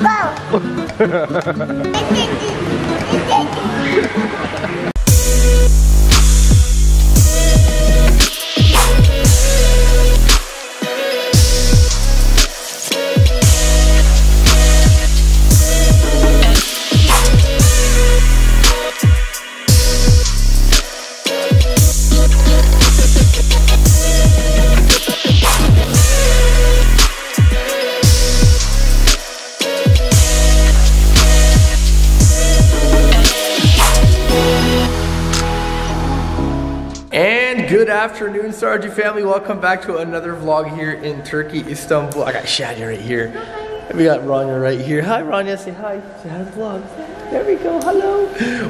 哇！good afternoon, Sargi family. Welcome back to another vlog here in Turkey, Istanbul. I got Shadi right here. We got Rania right here. Hi, Rania. Say hi. Say hi to the vlog. There we go. Hello.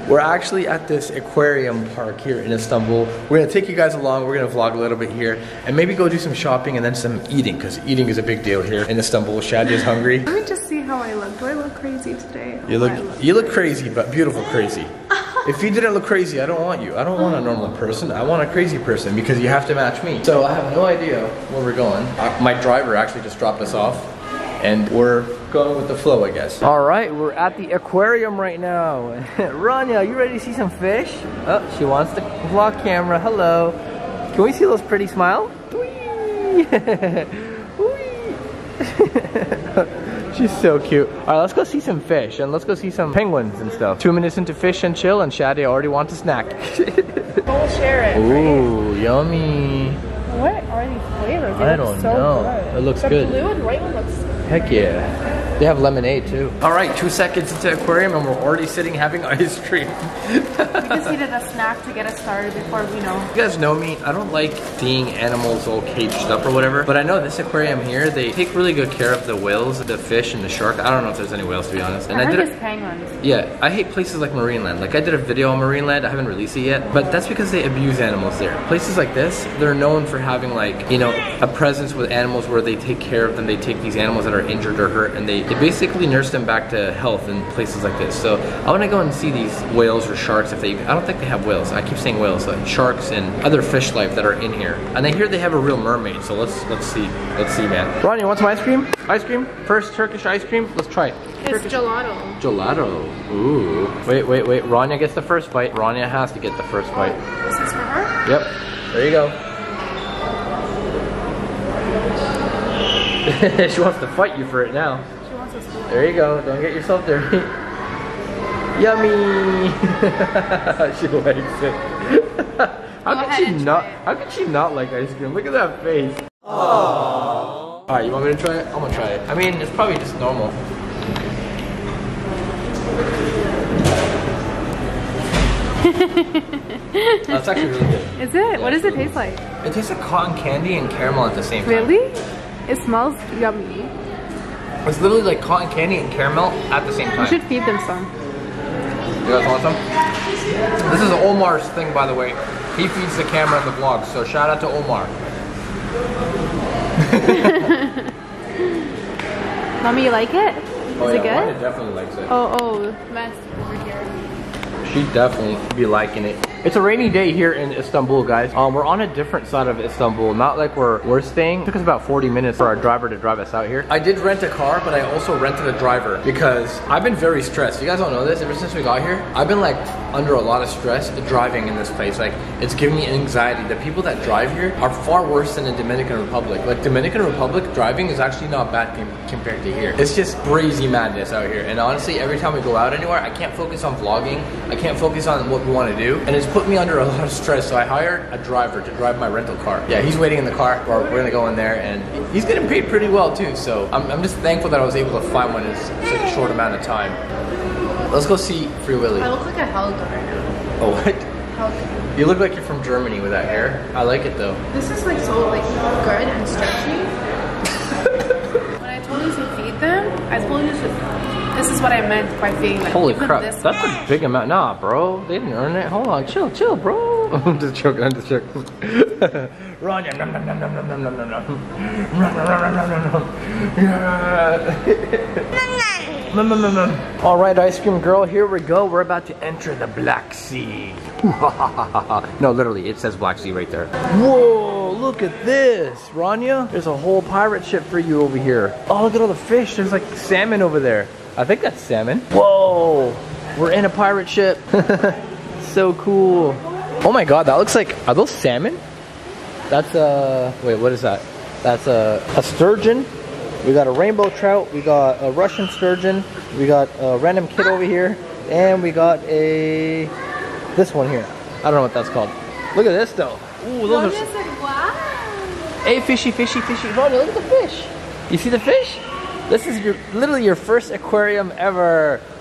We're actually at this aquarium park here in Istanbul. We're gonna take you guys along. We're gonna vlog a little bit here and maybe go do some shopping and then some eating because eating is a big deal here in Istanbul. Shadi is hungry. Let me just see how I look. Do I look crazy today? You Oh, look look you look crazy, but beautiful crazy. If you didn't look crazy, I don't want you. I don't want a normal person. I want a crazy person because you have to match me. So I have no idea where we're going. My driver actually just dropped us off and we're going with the flow, I guess. All right, we're at the aquarium right now. Rania, you ready to see some fish? Oh, she wants the vlog camera. Hello. Can we see those pretty smile? She's so cute. All right, let's go see some fish and let's go see some penguins and stuff. Two minutes into fish and chill and Shadi already wants a snack. We'll share it. Ooh, yummy. What are these flavors? They I don't so know. Good. It looks the good. blue and white one looks. Heck yeah. They have lemonade too. All right, two seconds into the aquarium and we're already sitting having ice cream. We just needed a snack to get us started before we know. You guys know me, I don't like seeing animals all caged up or whatever, but I know this aquarium here, they take really good care of the whales, the fish, and the shark. I don't know if there's any whales to be honest. And I heard did a, penguins. yeah, I hate places like Marineland. Like I did a video on Marineland, I haven't released it yet, but that's because they abuse animals there. Places like this, they're known for having like, you know, a presence with animals where they take care of them, they take these animals that are injured or hurt, and they, they basically nurse them back to health in places like this. So I want to go and see these whales or sharks if they, I don't think they have whales. I keep saying whales, like sharks and other fish life that are in here. And I hear they have a real mermaid, so let's let's see. Let's see, man. Ronnie, want some ice cream? Ice cream? First Turkish ice cream? Let's try it. It's gelato. Gelato. Ooh. Wait, wait, wait. Rania gets the first bite. Rania has to get the first bite. This is for her? Yep. There you go. she wants to fight you for it now. There you go. Don't get yourself dirty. Yummy. she likes it. how Go could she not? How could she not like ice cream? Look at that face. All right, you want me to try it? I'm gonna try it. I mean, it's probably just normal. That's actually really good. Is it? what does it taste like? It tastes like cotton candy and caramel at the same time. Really? It smells yummy. It's literally like cotton candy and caramel at the same time. You should feed them some. You guys want some? This is Omar's thing, by the way. He feeds the camera in the vlog, so shout out to Omar. Mommy, you like it? Oh, is oh, it good? Definitely likes it. Oh, oh, mess over here. She definitely be liking it. It's a rainy day here in Istanbul, guys. Um, we're on a different side of Istanbul, not like where we're staying. It took us about 40 minutes for our driver to drive us out here. I did rent a car, but I also rented a driver because I've been very stressed. You guys don't know this. Ever since we got here, I've been like under a lot of stress driving in this place. Like, it's giving me anxiety. The people that drive here are far worse than in Dominican Republic. Like, Dominican Republic driving is actually not bad compared to here. It's just crazy madness out here. And honestly, every time we go out anywhere, I can't focus on vlogging. I can't focus on what we want to do. And it's put me under a lot of stress. So I hired a driver to drive my rental car. Yeah, he's waiting in the car. We're, we're gonna go in there and he's getting paid pretty well too. So I'm, I'm just thankful that I was able to find one in such a short amount of time. Let's go see Free Willy. I look like a Helga right now. Oh, what? Helga. You look like you're from Germany with that hair. I like it though. This is like so like good and stretchy. when I told you to feed them, I told you. This is what I meant by feeding them. Holy crap, that's much. a big amount. Nah, bro, they didn't earn it. Hold on, chill, chill, bro. I'm just joking, I'm just joking. Run, nom, nom, nom, nom, nom, nom, nom, nom, nom. Run, run, run, run, run, run. All right, ice cream girl, here we go. We're about to enter the Black Sea. no, literally, it says Black Sea right there. Whoa, look at this, Rania. There's a whole pirate ship for you over here. Oh, look at all the fish. There's like salmon over there. I think that's salmon. Whoa, we're in a pirate ship. so cool. Oh my god, that looks like, are those salmon? That's a, wait, what is that? That's a, a sturgeon. We got a rainbow trout. We got a Russian sturgeon. We got a random kid over here. And we got a, this one here. I don't know what that's called. Look at this though. Ooh, those are, wow. Hey, fishy, fishy, fishy. Ronnie, look at the fish. You see the fish? This is your literally your first aquarium ever.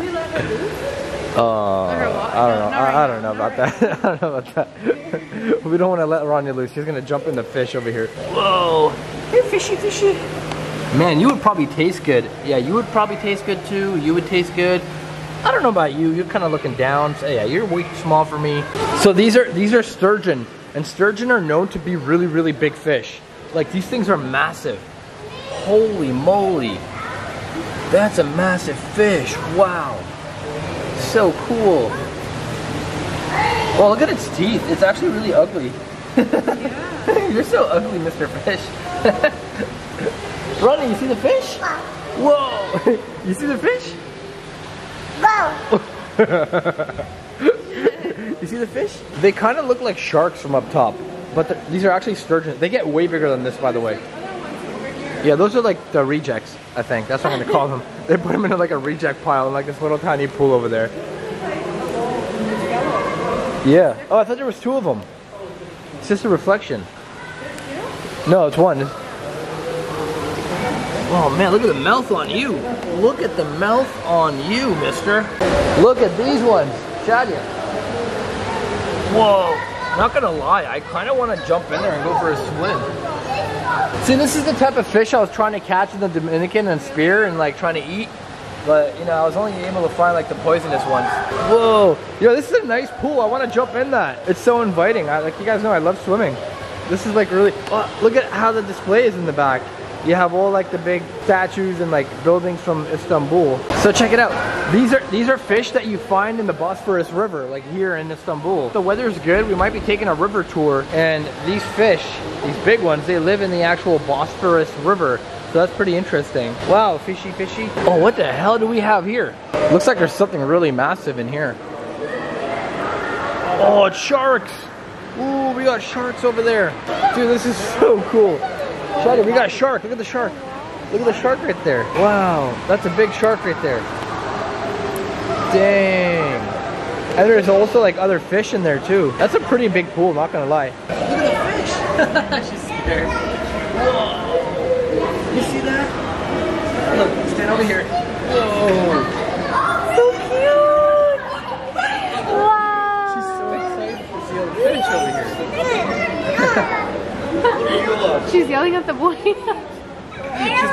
We let her loose? Oh, Let? I don't know. not I, I don't know now. about that. I don't know about that. we don't want to let Ronnie loose. She's gonna jump in the fish over here. Whoa! Hey, fishy, fishy. Man, you would probably taste good. Yeah, you would probably taste good too. You would taste good. I don't know about you. You're kind of looking down. So yeah, you're way too small for me. So these are these are sturgeon, and sturgeon are known to be really really big fish. Like these things are massive. Holy moly! That's a massive fish. Wow. So cool. Well, look at its teeth. It's actually really ugly. You're so ugly, Mr. Fish. Ronnie, you see the fish? Whoa! you see the fish? you see the fish? They kind of look like sharks from up top, but the, these are actually sturgeon. They get way bigger than this, by the way. Yeah, those are like the rejects, I think. That's what I'm gonna call them. They put them in like a reject pile in like this little tiny pool over there. Yeah. Oh, I thought there was two of them. It's just a reflection. No, it's one. Oh man, look at the mouth on you. Look at the mouth on you, mister. Look at these ones. Shadia. Whoa. Not gonna lie, I kind of want to jump in there and go for a swim. See, this is the type of fish I was trying to catch in the Dominican and spear and like trying to eat. But, you know, I was only able to find like the poisonous ones. Whoa. Yo, this is a nice pool. I want to jump in that. It's so inviting. I, like you guys know, I love swimming. This is like really, oh, look at how the display is in the back. You have all like the big statues and like buildings from Istanbul. So check it out. These are these are fish that you find in the Bosphorus River, like here in Istanbul. The weather's good. We might be taking a river tour, and these fish, these big ones, they live in the actual Bosphorus River. So that's pretty interesting. Wow, fishy, fishy. Oh, what the hell do we have here? Looks like there's something really massive in here. Oh, sharks. Ooh, we got sharks over there. Dude, this is so cool. Shadi, we got a shark. Look at the shark. Look at the shark right there. Wow, that's a big shark right there. Dang. And there's also like other fish in there too. That's a pretty big pool, not gonna lie. Look at the fish. She's scared. Whoa. You see that? Look, stand over here. Whoa. So cute! She's so excited to see all the fish over here. She's yelling at the boy. She's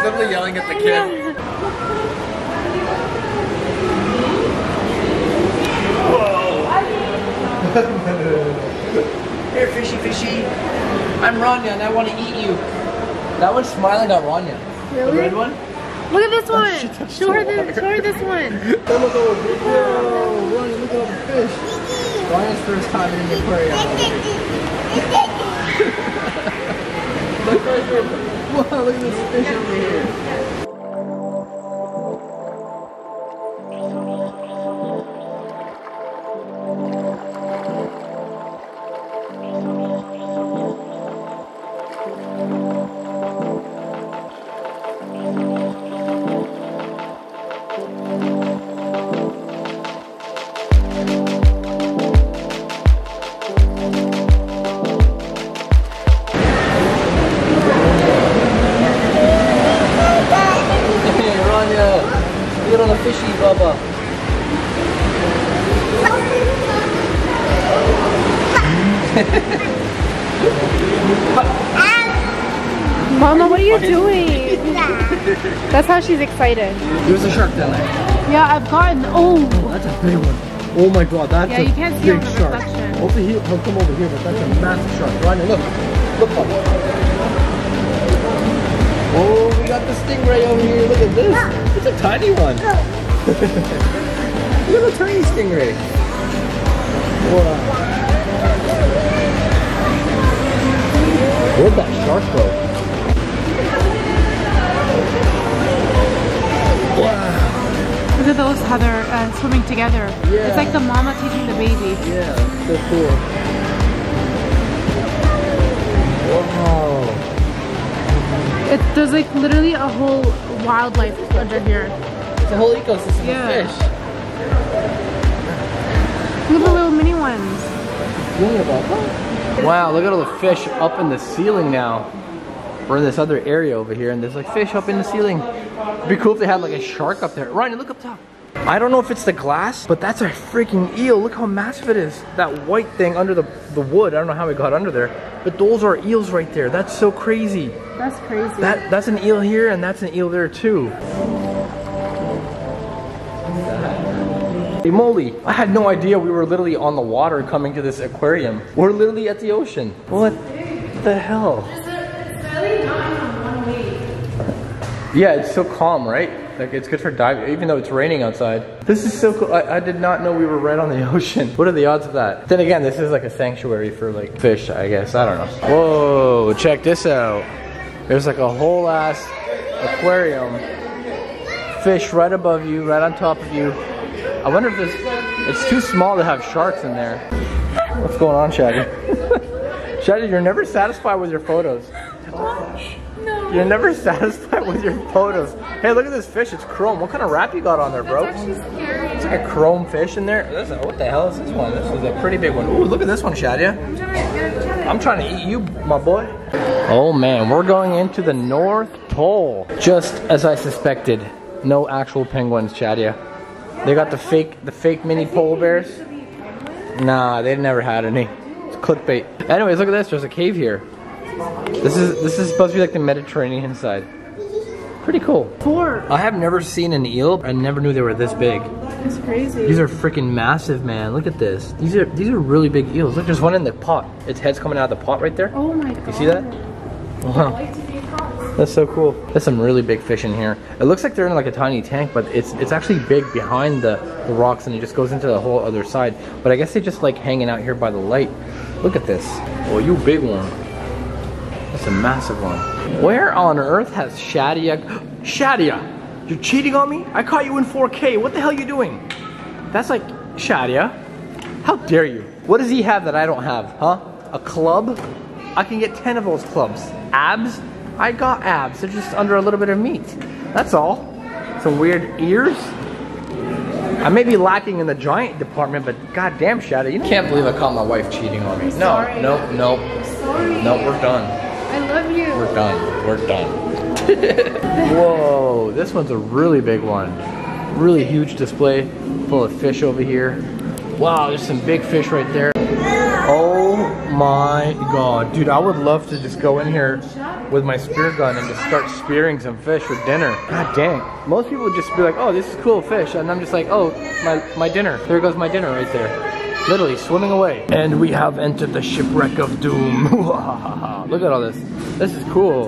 literally yelling at the kid. Here, fishy, fishy. I'm Rania and I want to eat you. That one's smiling at Rania. Really? The red one? Look at this oh, one. that's Show her this. Show her this one. Whoa, Rania, look at all the fish. Rania's first time in the aquarium. Whoa, look at this fish over here. She's excited. There's a shark down there. Yeah, I've gotten. Oh, That's a big one. Oh my god, that's Yeah, a you can't see big on shark. reflection. Hopefully he, he'll come over here, but that's a massive shark. Rania, look. Look, Baba. Oh, we got the stingray over here. Look at this. It's a tiny one. Little tiny stingray. Wow. Where'd that shark go? Look at those how they're uh, swimming together. Yeah. It's like the mama teaching the baby. Yeah, so cool. Wow. It, there's like literally a whole wildlife under here. It's a whole ecosystem Yeah. of fish. Look at the little mini ones. Wow, look at all the fish up in the ceiling now. We're in this other area over here, and there's like fish up in the ceiling. It'd be cool if they had like a shark up there. Ryan, look up top. I don't know if it's the glass, but that's a freaking eel. Look how massive it is. That white thing under the, the wood. I don't know how it got under there. But those are eels right there. That's so crazy. That's crazy. That That's an eel here, and that's an eel there too. Hey moly, I had no idea we were literally on the water coming to this aquarium. We're literally at the ocean. What the hell? Yeah, it's so calm, right? Like it's good for diving, even though it's raining outside. This is so cool. I, I did not know we were right on the ocean. What are the odds of that? Then again, this is like a sanctuary for like fish, I guess. I don't know. Whoa, check this out. There's like a whole ass aquarium. Fish right above you, right on top of you. I wonder if this, it's too small to have sharks in there. What's going on, Shaggy? Shaggy, you're never satisfied with your photos. You're never satisfied with your photos. Hey, look at this fish. It's chrome. What kind of wrap you got on there, bro? actually scary. It's like a chrome fish in there. What the hell is this one? This is a pretty big one. Ooh, look at this one, Shadia. I'm trying to get a challenge. I'm trying to eat you, my boy. Oh man, we're going into the North Pole. Just as I suspected, no actual penguins, Shadia. They got the fake, the fake mini polar bears. Nah, they never had any. It's clickbait. Anyways, look at this. There's a cave here. This is this is supposed to be like the Mediterranean side. Pretty cool. Four. I have never seen an eel. I never knew they were this big. It's crazy. These are freaking massive, man. Look at this. These are these are really big eels. Look, there's one in the pot. Its head's coming out of the pot right there. oh my god. You see that? Wow. That's so cool. There's some really big fish in here. It looks like they're in like a tiny tank, but it's it's actually big behind the, the rocks and it just goes into the whole other side. But I guess they just like hanging out here by the light. Look at this. Oh, you big one. That's a massive one. Where on earth has Shadia... Shadia! You're cheating on me? I caught you in 4K. What the hell are you doing? That's like... Shadia? How dare you? What does he have that I don't have, huh? A club? I can get 10 of those clubs. Abs? I got abs. They're just under a little bit of meat. That's all. Some weird ears? I may be lacking in the giant department, but goddamn, Shadow, you can't believe I caught my wife cheating on me. No, sorry. no, no, Sorry. no, we're done. I love you. We're done. We're done. Whoa, this one's a really big one. Really huge display full of fish over here. Wow, there's some big fish right there. Oh my god. Dude, I would love to just go in here with my spear gun and just start spearing some fish for dinner. God dang. Most people would just be like, oh, this is cool fish. And I'm just like, oh, my, my dinner. There goes my dinner right there. Literally swimming away. And we have entered the shipwreck of doom. Look at all this. This is cool.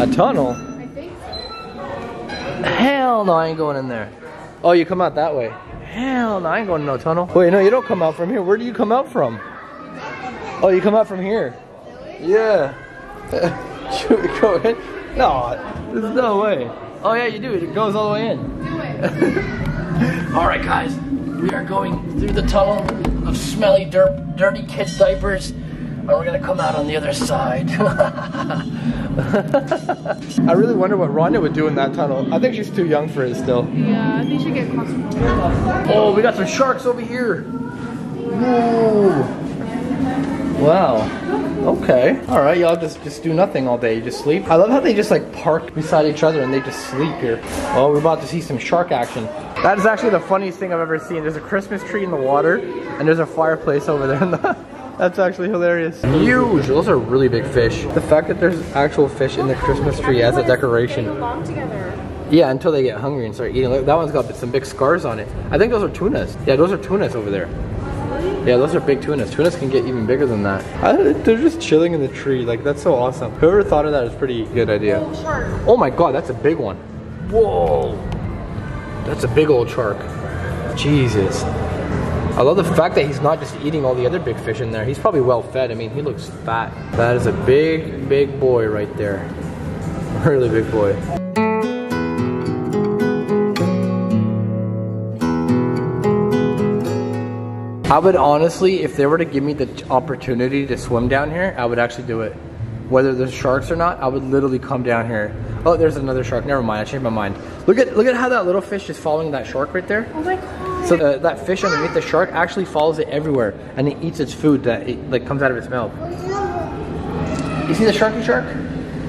A tunnel? I think so. Hell no, I ain't going in there. Oh, you come out that way. Hell no, I ain't going to no tunnel. Wait, no, you don't come out from here. Where do you come out from? Oh, you come out from here. Yeah. Should we go in? No, there's no way. Oh yeah, you do. It goes all the way in. Do it. All right, guys, we are going through the tunnel of smelly, dirt, dirty kids' diapers, and we're gonna come out on the other side. I really wonder what Rhonda would do in that tunnel. I think she's too young for it still. yeah, I think she'd get claustrophobic. Oh, we got some sharks over here. Whoa. Wow. Okay. All right, y'all just just do nothing all day. You just sleep. I love how they just like park beside each other and they just sleep here. Oh, we're about to see some shark action. That is actually the funniest thing I've ever seen. There's a Christmas tree in the water and there's a fireplace over there. in the- That's actually hilarious. Huge. Those are really big fish. The fact that there's actual fish in the Christmas tree as a decoration. Yeah, until they get hungry and start eating. Look, that one's got some big scars on it. I think those are tunas. Yeah, those are tunas over there. Yeah, those are big tunas. Tunas can get even bigger than that. I, they're just chilling in the tree. Like, that's so awesome. Whoever thought of that is pretty good idea. Oh my god, that's a big one. Whoa. That's a big old shark. Jesus. I love the fact that he's not just eating all the other big fish in there. He's probably well fed. I mean, he looks fat. That is a big, big boy right there. Really big boy. I would honestly, if they were to give me the opportunity to swim down here, I would actually do it. Whether there's sharks or not, I would literally come down here. Oh, there's another shark. Never mind, I changed my mind. Look at look at how that little fish is following that shark right there. Oh my god. So uh, that fish underneath the shark actually follows it everywhere, and it eats its food that it, like comes out of its mouth. You see the sharky shark?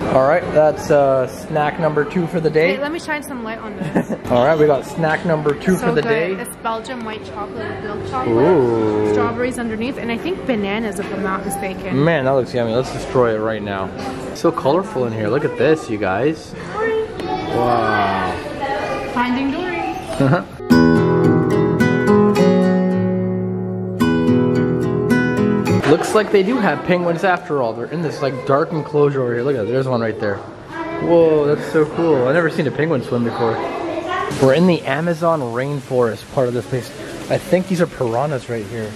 All right, that's uh, snack number two for the day. Let me shine some light on this. All right, we got snack number two so for the good. day. It's Belgian white chocolate with milk chocolate. Ooh. Strawberries underneath, and I think bananas if I'm not mistaken. Man, that looks yummy. Let's destroy it right now. So colorful in here. Look at this, you guys. Wow. Finding Dory. Looks like they do have penguins after all. They're in this like dark enclosure over here. Look at that. There's one right there. Whoa, that's so cool. I've never seen a penguin swim before. We're in the Amazon rainforest part of this place. I think these are piranhas right here.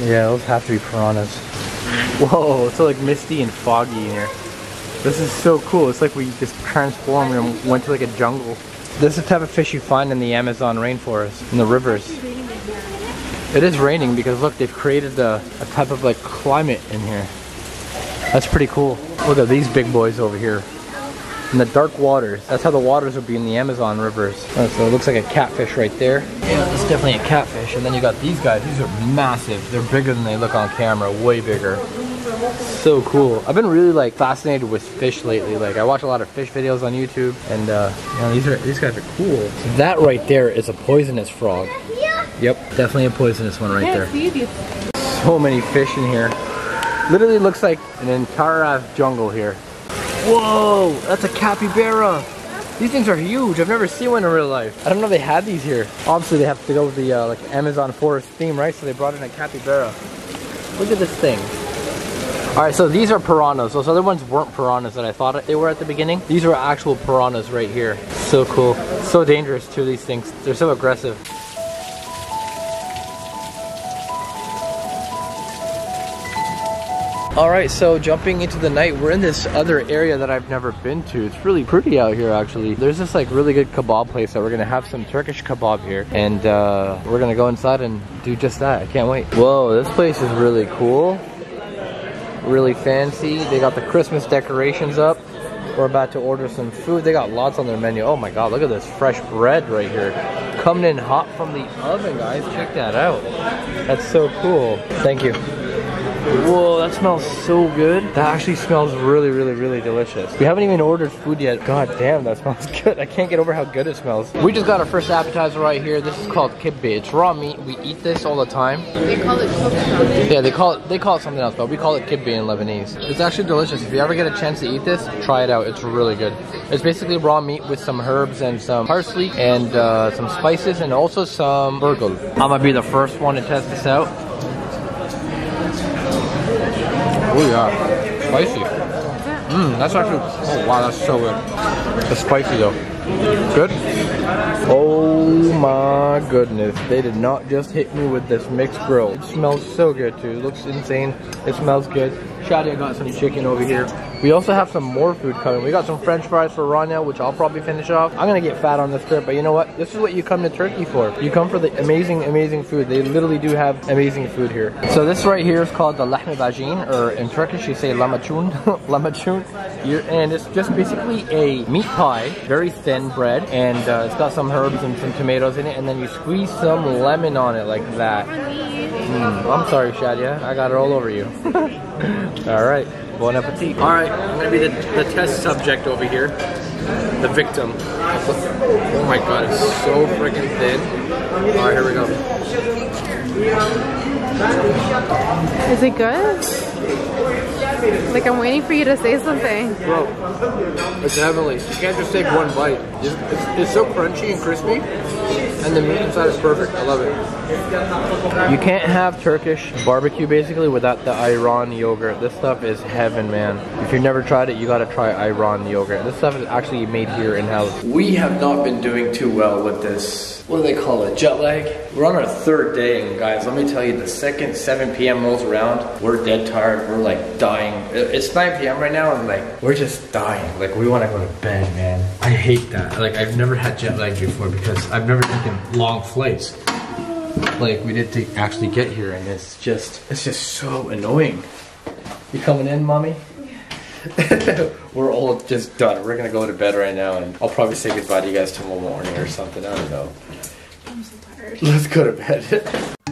Yeah, those have to be piranhas. Whoa, it's so like misty and foggy in here. This is so cool. It's like we just transformed and went to like a jungle. This is the type of fish you find in the Amazon rainforest, in the rivers. It is raining because look, they've created a, a type of like climate in here. That's pretty cool. Look at these big boys over here. In the dark waters. That's how the waters would be in the Amazon rivers. Oh, so it looks like a catfish right there. Yeah, it's definitely a catfish. And then you got these guys. These are massive. They're bigger than they look on camera. Way bigger. So cool. I've been really like fascinated with fish lately. Like I watch a lot of fish videos on YouTube, and uh, you know these are these guys are cool. That right there is a poisonous frog. Yep, definitely a poisonous one right there. Can't see these. So many fish in here. Literally looks like an entire jungle here. Whoa, that's a capybara. These things are huge. I've never seen one in real life. I don't know they had these here. Obviously they have to go with the uh, like Amazon forest theme, right? So they brought in a capybara. Look at this thing. All right, so these are piranhas. Those other ones weren't piranhas that I thought they were at the beginning. These are actual piranhas right here. So cool. So dangerous too, these things. They're so aggressive. All right, so jumping into the night, we're in this other area that I've never been to. It's really pretty out here, actually. There's this like really good kebab place that we're gonna have some Turkish kebab here, and uh, we're gonna go inside and do just that. I can't wait. Whoa, this place is really cool, really fancy. They got the Christmas decorations up. We're about to order some food. They got lots on their menu. Oh my God, look at this fresh bread right here. Coming in hot from the oven, guys. Check that out. That's so cool. Thank you. Whoa, that smells so good. That actually smells really, really, really delicious. We haven't even ordered food yet. God damn, that smells good. I can't get over how good it smells. We just got our first appetizer right here. This is called kibbe. It's raw meat. We eat this all the time. They call it chocolate. Yeah, they call it they call it something else, but we call it kibbe in Lebanese. It's actually delicious. If you ever get a chance to eat this, try it out. It's really good. It's basically raw meat with some herbs and some parsley and uh, some spices and also some burghul. I'm gonna be the first one to test this out. Oh yeah, spicy. Mmm, that's actually, oh wow, that's so good. It's spicy though. Good? Oh my goodness, they did not just hit me with this mixed grill. It smells so good too, it looks insane. It smells good. Shadia got some chicken over here. We also have some more food coming. We got some french fries for Rania, which I'll probably finish off. I'm gonna get fat on this trip, but you know what? This is what you come to Turkey for. You come for the amazing, amazing food. They literally do have amazing food here. So this right here is called the lahme bajin, or in Turkish you say lahmacun, lahmacun. And it's just basically a meat pie, very thin bread, and uh, it's got some herbs and some tomatoes in it, and then you squeeze some lemon on it like that. Mm, I'm sorry, Shadia. I got it all over you. all right. Bon appetit. All right. I'm going to be the, the test subject over here. The victim. Oh my god, it's so freaking thin. All right, here we go. Is it good? Like I'm waiting for you to say something. Bro, it's heavenly. You can't just take one bite. It's, it's, so crunchy and crispy, and the meat inside is perfect. I love it. You can't have Turkish barbecue basically without the ayran yogurt. This stuff is heaven, man. If you've never tried it, you gotta try ayran yogurt. This stuff is actually made here in house. We have not been doing too well with this. What do they call it? Jet lag? We're on our third day, and guys, let me tell you, the second 7 p.m. rolls around, we're dead tired. We're like dying. It's 9 p.m. right now, and like, we're just dying. Like, we wanna go to bed, man. I hate that. Like, I've never had jet lag before because I've never taken long flights. like we did to actually get here, and it's just it's just so annoying. You coming in, mommy? We're all just done. We're gonna go to bed right now, and I'll probably say goodbye to you guys tomorrow morning or something. I don't know. I'm so tired. Let's go to bed.